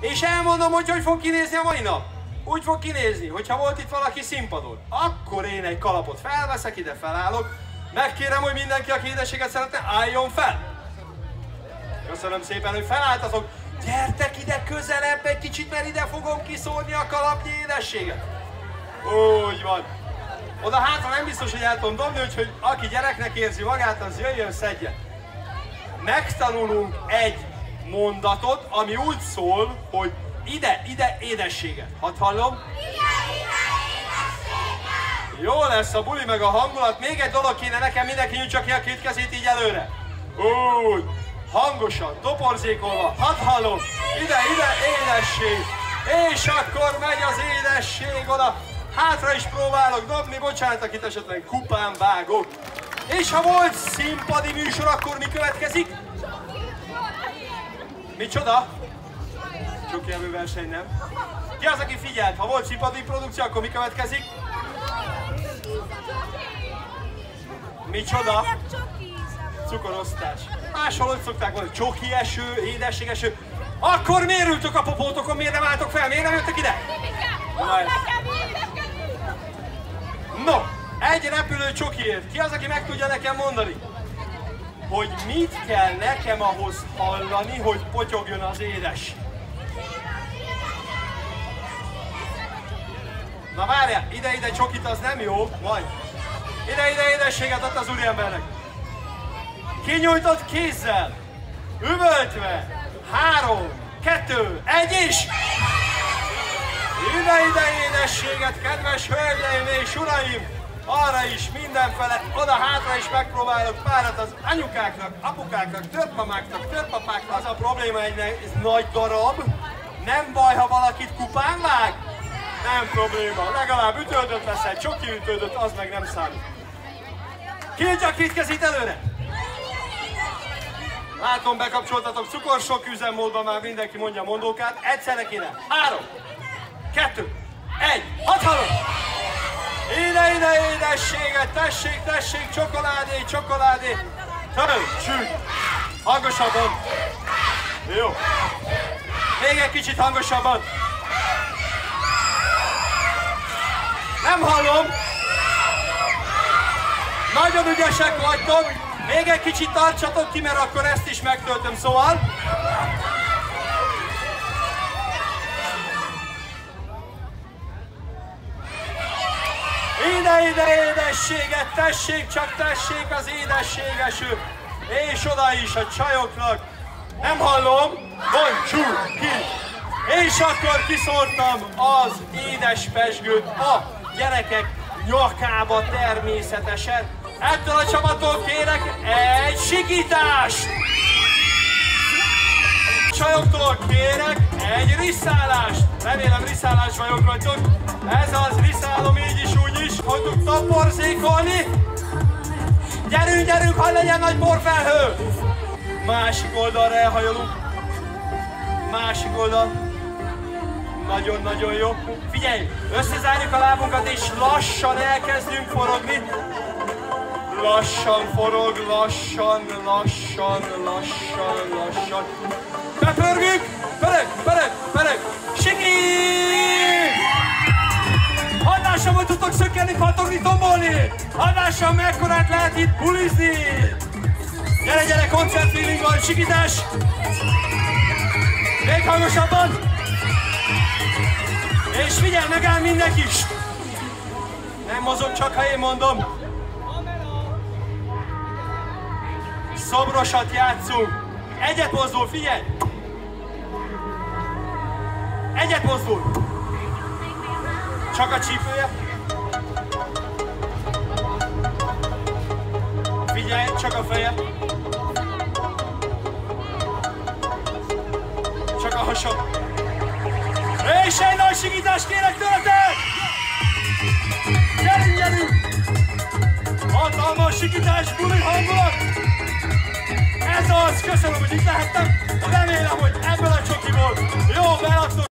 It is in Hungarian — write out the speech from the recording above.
És elmondom, hogy hogy fog kinézni a mai nap. Úgy fog kinézni, hogyha volt itt valaki színpadon, akkor én egy kalapot felveszek, ide felállok, megkérem, hogy mindenki, aki édességet szeretne, álljon fel. Köszönöm szépen, hogy felálltatok. Gyertek ide közelebb egy kicsit, mert ide fogom kiszórni a kalapnyi édességet. Úgy van. Oda hátra nem biztos, hogy el tudom dobni, úgyhogy aki gyereknek érzi magát, az jöjjön, szedje. Megtanulunk egy mondatot, ami úgy szól, hogy ide, ide édességet. Hadd hallom? Jó lesz a buli meg a hangulat. Még egy dolog kéne nekem, mindenki nyújtsa ki a két kezét így előre. Úgy. Hangosan, toporzékolva. Hadd hallom. Ide, ide, édesség. És akkor megy az édesség oda. Hátra is próbálok dobni, bocsánat, akit esetleg kupán vágok. És ha volt színpadi műsor, akkor mi következik? Micsoda? Csoki verseny nem. Ki az, aki figyelt? Ha volt színpadi produkció, akkor mi következik? Micsoda? Cukorosztás. Máshol hogy szokták mondani, csoki eső, édesség eső. Akkor miért ültök a popótokon, miért nem álltok fel, miért nem jöttek ide? No, egy repülő csokiért. Ki az, aki meg tudja nekem mondani? Hogy mit kell nekem ahhoz hallani, hogy potyogjon az édes? Na várjál, ide-ide csokit az nem jó, majd. Ide-ide édességet ad az úriembernek. Kinyújtott kézzel, üvöltve, három, kettő, egy is! Ide-ide édességet, kedves hölgyeim és uraim! Arra is, mindenfele, oda-hátra is megpróbálok párat az anyukáknak, apukáknak, törpmamáknak, törpapáknak. Az a probléma, hogy ez nagy darab. Nem baj, ha valakit kupán vág? Nem probléma. Legalább ütődött leszel, csoki ütődött, az meg nem számít. A két kezét előre! Látom, bekapcsoltatok cukorsok üzemmódban, már mindenki mondja a mondókát. Egyszerre kéne. Három, kettő, egy. Hadd hallom! Ide, édességet, tessék, tessék, csokoládé, csokoládé. Töltsük! Hangosabban. Jó. Még egy kicsit hangosabban. Nem hallom. Nagyon ügyesek vagytok. Még egy kicsit tartsatok ki, mert akkor ezt is megtöltöm, szóval. Ide, édességet, tessék, csak tessék az édességeső. És oda is a csajoknak. Nem hallom, bontsuk ki. És akkor kiszórtam az édes pesgőt a gyerekek nyakába természetesen. Ettől a csapattól kérek egy sikítást! Csajoktól kérek egy riszállást! Remélem riszállás vagyok vagytok. Ez az riszálom így is úgy is. Hogy taporzékolni. Gyerünk, gyerünk, ha legyen nagy borfelhő! Másik oldalra elhajolunk. Másik oldal. Nagyon-nagyon jó. Figyelj, összezárjuk a lábunkat és lassan elkezdünk forogni. Lassan forog, lassan, lassan, lassan, lassan. Bepörgünk! Pörög, pörög, pörög! Siki! Hadással hogy tudtok szökkelni, patogni, tombolni! Hadással mekkorát lehet itt bulizni! Gyere, gyere, koncertfeeling van, sikítás! Még hangosabban! És figyelj, megáll mindenki! Nem mozog csak, ha én mondom. Szobrosat játszunk. Egyet mozdul, figyelj! Egyet mozdul. Csak a csípője. Figyelj, csak a feje. Csak a hasa. És egy nagy sikítást kérek tőletek! Gyerünk, gyerünk! Hatalmas sikítás, buli hangulat! Köszönöm, hogy itt lehettem. Remélem, hogy ebből a csokiból jó beraktok